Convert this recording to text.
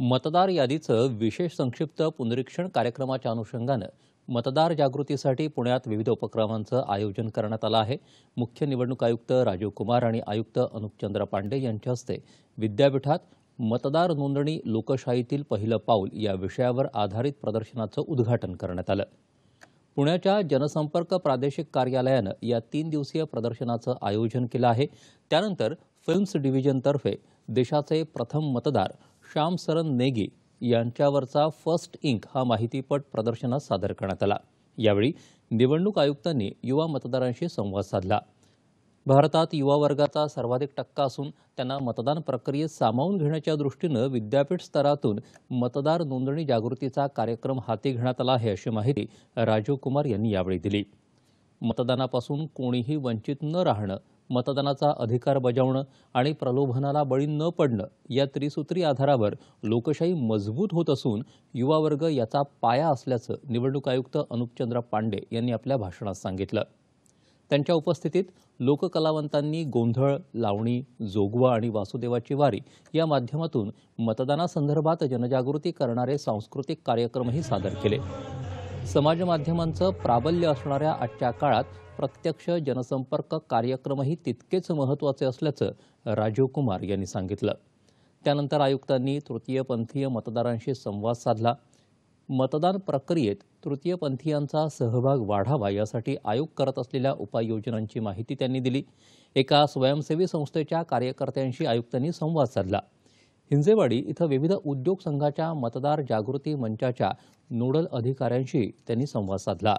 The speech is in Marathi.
मतदार यादीचं विशेष संक्षिप्त पुनरीक्षण कार्यक्रमाच्या अनुषंगानं मतदार जागृतीसाठी पुण्यात विविध उपक्रमांचं आयोजन करण्यात आलं आहे. मुख्य निवडणूक आयुक्त राजीव कुमार आणि आयुक्त अनुपचंद्र पांडे यांच्या हस्ते विद्यापीठात मतदार नोंदणी लोकशाहीतील पहिलं पाऊल या विषयावर आधारित प्रदर्शनाचं उद्घाटन करण्यात आलं. पुण्याच्या जनसंपर्क प्रादेशिक कार्यालयानं या तीन दिवसीय प्रदर्शनाचं आयोजन केलं आहे. त्यानंतर फिल्म्स डिव्हिजनतर्फे देशाचे प्रथम मतदार श्याम सरन नेगी यांच्यावरचा फर्स्ट इंक हा माहितीपट प्रदर्शनात सादर करण्यात आला. यावेळी निवडणूक आयुक्तांनी युवा मतदारांशी संवाद साधला. भारतात युवा वर्गाचा सर्वाधिक टक्का असून त्यांना मतदान प्रक्रियेत सामावून घेण्याच्या दृष्टीनं विद्यापीठ स्तरातून मतदार नोंदणी जागृतीचा कार्यक्रम हाती घेण्यात आला आहे अशी माहिती राजीव कुमार यांनी यावेळी दिली. मतदानापासून कोणीही वंचित न राहणं मतदानाचा अधिकार बजावणं आणि प्रलोभनाला बळी न पडणं या त्रिसूत्री आधारावर लोकशाही मजबूत होत असून युवा वर्ग याचा पाया असल्याचं निवडणूक आयुक्त अनुपचंद्र पांडे यांनी आपल्या भाषणात सांगितलं. त्यांच्या उपस्थितीत लोककलावंतांनी गोंधळ लावणी जोगवा आणि वासुदेवाची वारी या माध्यमातून मतदानासंदर्भात जनजागृती करणारे सांस्कृतिक कार्यक्रमही सादर केले. समाज माध्यमांचं प्राबल्य असणाऱ्या आजच्या काळात प्रत्यक्ष जनसंपर्क कार्यक्रमही तितकेच महत्त्वाचे असल्याचं राजीव कुमार यांनी सांगितलं. त्यानंतर आयुक्तांनी तृतीयपंथीय मतदारांशी संवाद साधला. मतदान प्रक्रियेत तृतीयपंथीयांचा सहभाग वाढावा यासाठी आयोग करत असलेल्या उपाययोजनांची माहिती त्यांनी दिली. एका स्वयंसेवी संस्थेच्या कार्यकर्त्यांशी आयुक्तांनी संवाद साधला. हिंजेवाडी इथं विविध उद्योग संघाच्या मतदार जागृती मंचाच्या नोडल अधिकाऱ्यांशी त्यांनी संवाद साधला.